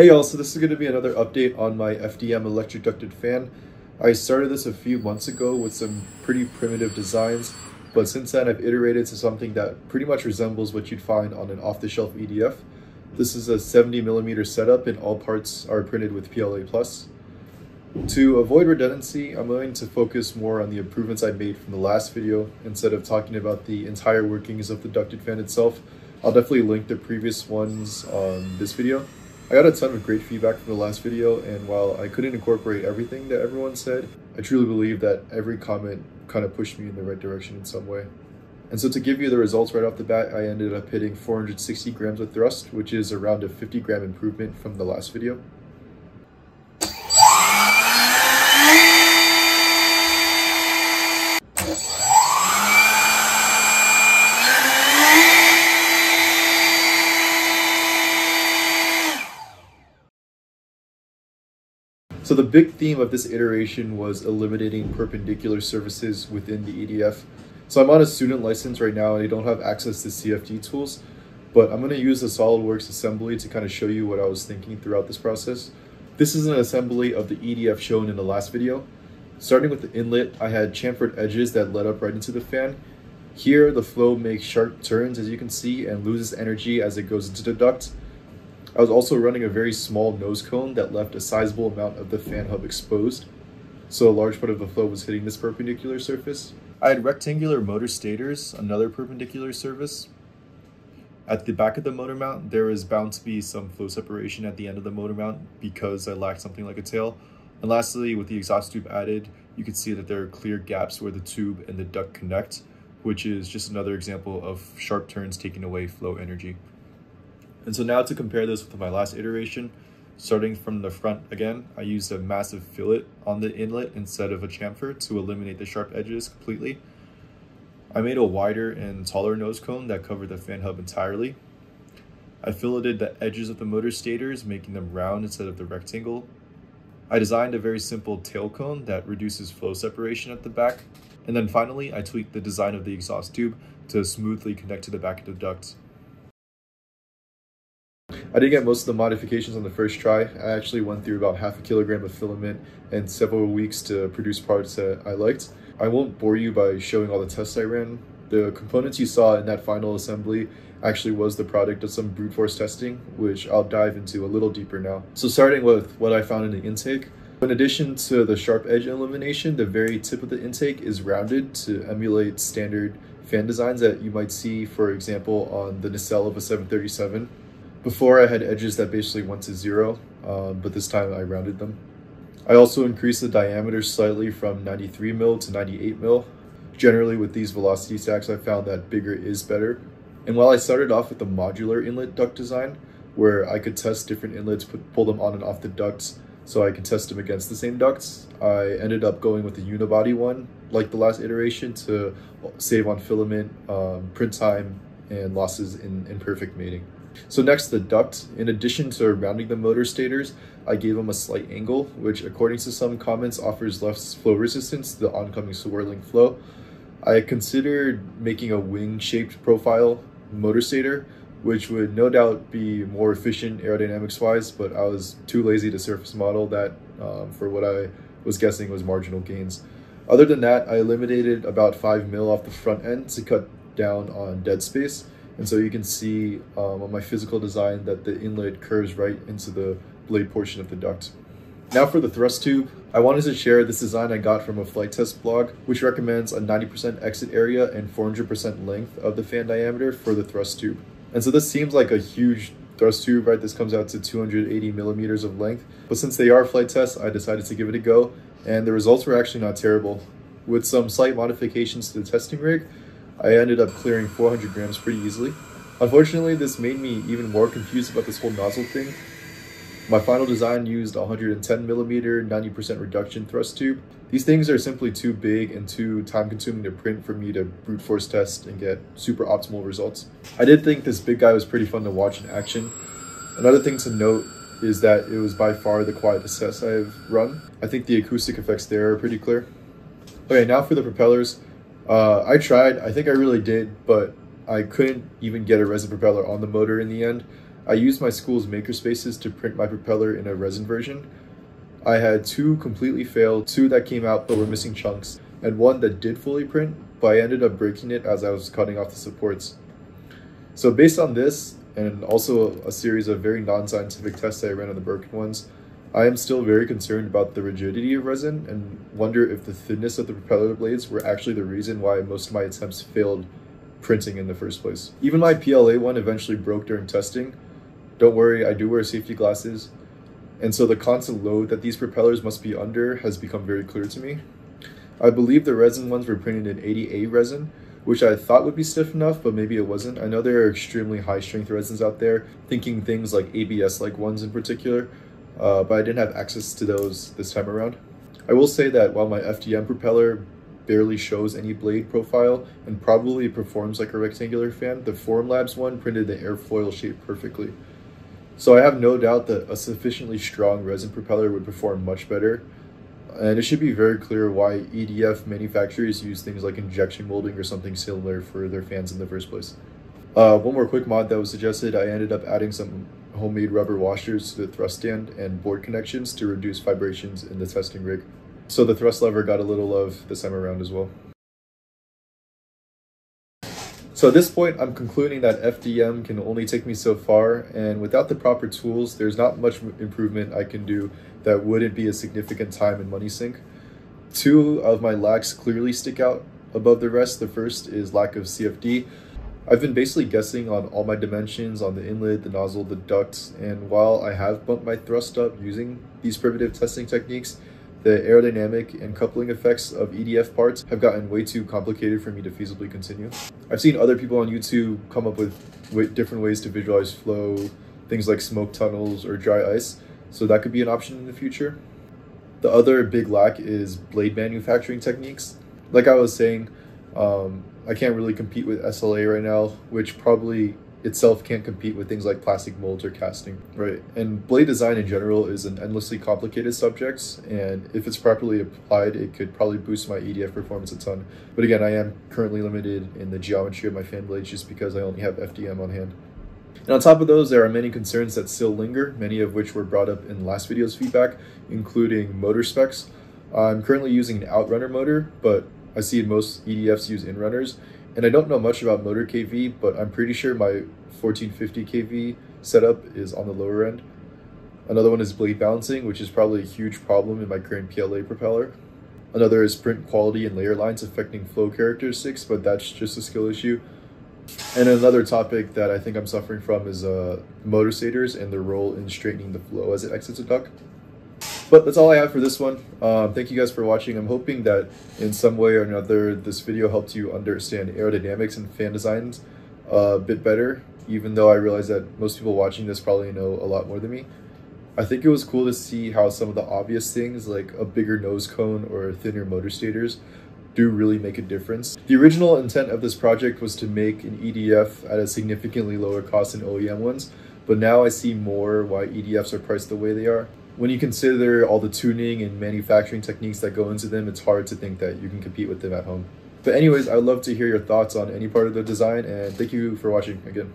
Hey y'all, so this is going to be another update on my FDM electric ducted fan. I started this a few months ago with some pretty primitive designs, but since then I've iterated to something that pretty much resembles what you'd find on an off-the-shelf EDF. This is a 70 millimeter setup and all parts are printed with PLA+. To avoid redundancy, I'm going to focus more on the improvements I made from the last video instead of talking about the entire workings of the ducted fan itself. I'll definitely link the previous ones on this video. I got a ton of great feedback from the last video, and while I couldn't incorporate everything that everyone said, I truly believe that every comment kind of pushed me in the right direction in some way. And so to give you the results right off the bat, I ended up hitting 460 grams of thrust, which is around a 50 gram improvement from the last video. So the big theme of this iteration was eliminating perpendicular surfaces within the EDF. So I'm on a student license right now and I don't have access to CFD tools, but I'm going to use the SOLIDWORKS assembly to kind of show you what I was thinking throughout this process. This is an assembly of the EDF shown in the last video. Starting with the inlet, I had chamfered edges that led up right into the fan. Here, the flow makes sharp turns as you can see and loses energy as it goes into the duct. I was also running a very small nose cone that left a sizable amount of the fan hub exposed, so a large part of the flow was hitting this perpendicular surface. I had rectangular motor stators, another perpendicular surface. At the back of the motor mount, there is bound to be some flow separation at the end of the motor mount because I lacked something like a tail. And lastly, with the exhaust tube added, you can see that there are clear gaps where the tube and the duct connect, which is just another example of sharp turns taking away flow energy. And so now to compare this with my last iteration, starting from the front again, I used a massive fillet on the inlet instead of a chamfer to eliminate the sharp edges completely. I made a wider and taller nose cone that covered the fan hub entirely. I filleted the edges of the motor stators, making them round instead of the rectangle. I designed a very simple tail cone that reduces flow separation at the back. And then finally, I tweaked the design of the exhaust tube to smoothly connect to the back of the duct. I didn't get most of the modifications on the first try. I actually went through about half a kilogram of filament and several weeks to produce parts that I liked. I won't bore you by showing all the tests I ran. The components you saw in that final assembly actually was the product of some brute force testing, which I'll dive into a little deeper now. So starting with what I found in the intake, in addition to the sharp edge elimination, the very tip of the intake is rounded to emulate standard fan designs that you might see, for example, on the nacelle of a 737. Before I had edges that basically went to zero, um, but this time I rounded them. I also increased the diameter slightly from 93 mil to 98 mil. Generally with these velocity stacks, I found that bigger is better. And while I started off with the modular inlet duct design, where I could test different inlets, put, pull them on and off the ducts, so I can test them against the same ducts, I ended up going with the unibody one, like the last iteration, to save on filament, um, print time, and losses in imperfect mating. So next, the duct. In addition to rounding the motor stators, I gave them a slight angle, which according to some comments offers less flow resistance to the oncoming swirling flow. I considered making a wing-shaped profile motor stator, which would no doubt be more efficient aerodynamics-wise, but I was too lazy to surface model that um, for what I was guessing was marginal gains. Other than that, I eliminated about 5 mil off the front end to cut down on dead space. And so you can see um, on my physical design that the inlet curves right into the blade portion of the duct. Now for the thrust tube, I wanted to share this design I got from a FliteTest blog, which recommends a 90% exit area and 400% length of the fan diameter for the thrust tube. And so this seems like a huge thrust tube, right? This comes out to 280 millimeters of length. But since they are FliteTests, I decided to give it a go. And the results were actually not terrible. With some slight modifications to the testing rig, I ended up clearing 400 grams pretty easily. Unfortunately, this made me even more confused about this whole nozzle thing. My final design used 110 millimeter 90% reduction thrust tube. These things are simply too big and too time consuming to print for me to brute force test and get super optimal results. I did think this big guy was pretty fun to watch in action. Another thing to note is that it was by far the quietest test I've run. I think the acoustic effects there are pretty clear. Okay, now for the propellers. Uh, I tried, I think I really did, but I couldn't even get a resin propeller on the motor in the end. I used my school's makerspaces to print my propeller in a resin version. I had two completely failed, two that came out but were missing chunks, and one that did fully print, but I ended up breaking it as I was cutting off the supports. So based on this, and also a series of very non-scientific tests I ran on the broken ones, I am still very concerned about the rigidity of resin and wonder if the thinness of the propeller blades were actually the reason why most of my attempts failed printing in the first place. Even my PLA one eventually broke during testing. Don't worry, I do wear safety glasses. And so the constant load that these propellers must be under has become very clear to me. I believe the resin ones were printed in 80A resin, which I thought would be stiff enough, but maybe it wasn't. I know there are extremely high strength resins out there, thinking things like ABS like ones in particular, uh, but I didn't have access to those this time around. I will say that while my FDM propeller barely shows any blade profile and probably performs like a rectangular fan, the Formlabs one printed the airfoil shape perfectly. So I have no doubt that a sufficiently strong resin propeller would perform much better. And it should be very clear why EDF manufacturers use things like injection molding or something similar for their fans in the first place. Uh, one more quick mod that was suggested, I ended up adding some homemade rubber washers to the thrust stand and board connections to reduce vibrations in the testing rig. So the thrust lever got a little love this time around as well. So at this point, I'm concluding that FDM can only take me so far, and without the proper tools, there's not much improvement I can do that wouldn't be a significant time and money sink. Two of my lacks clearly stick out above the rest. The first is lack of CFD, I've been basically guessing on all my dimensions on the inlet, the nozzle, the ducts, and while I have bumped my thrust up using these primitive testing techniques, the aerodynamic and coupling effects of EDF parts have gotten way too complicated for me to feasibly continue. I've seen other people on YouTube come up with different ways to visualize flow, things like smoke tunnels or dry ice, so that could be an option in the future. The other big lack is blade manufacturing techniques. Like I was saying, um, I can't really compete with SLA right now, which probably itself can't compete with things like plastic molds or casting, right? And blade design in general is an endlessly complicated subject, and if it's properly applied, it could probably boost my EDF performance a ton. But again, I am currently limited in the geometry of my fan blades just because I only have FDM on hand. And on top of those, there are many concerns that still linger, many of which were brought up in last video's feedback, including motor specs. I'm currently using an outrunner motor, but I see most EDFs use inrunners, and I don't know much about motor KV, but I'm pretty sure my 1450 kV setup is on the lower end. Another one is blade balancing, which is probably a huge problem in my current PLA propeller. Another is print quality and layer lines affecting flow characteristics, but that's just a skill issue. And another topic that I think I'm suffering from is uh, motor stators and their role in straightening the flow as it exits a duct. But that's all I have for this one. Um, thank you guys for watching. I'm hoping that in some way or another, this video helped you understand aerodynamics and fan designs a bit better, even though I realize that most people watching this probably know a lot more than me. I think it was cool to see how some of the obvious things like a bigger nose cone or thinner motor stators do really make a difference. The original intent of this project was to make an EDF at a significantly lower cost than OEM ones, but now I see more why EDFs are priced the way they are when you consider all the tuning and manufacturing techniques that go into them, it's hard to think that you can compete with them at home. But anyways, I'd love to hear your thoughts on any part of the design and thank you for watching again.